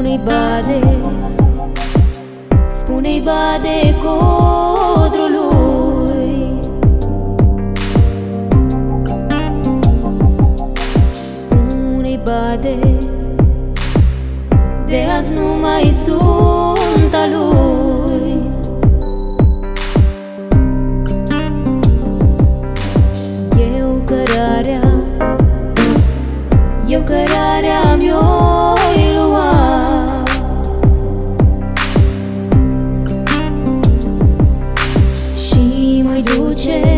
Spune-i bade. Spune-i bade codrului. Spune-i bade. De azi nu mai sunt al lui. 却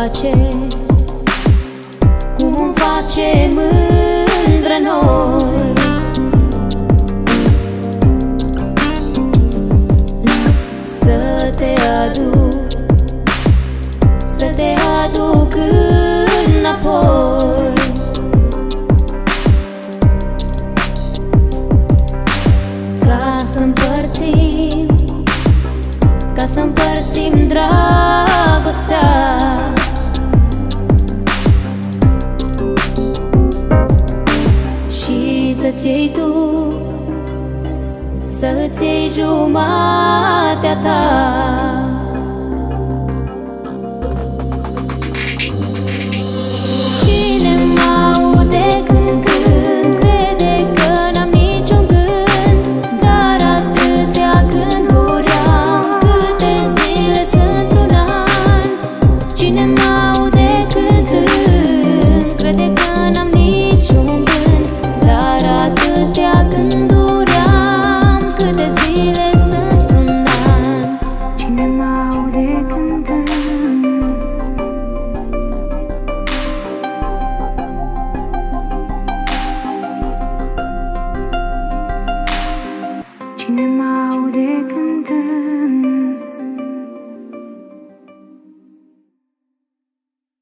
pace Cum facem mândră noi. Să te aduc Să te aduc înapoi. Ca să împărțim Ca să împărțim drag să-ți iei tu Să-ți iei jumatea ta.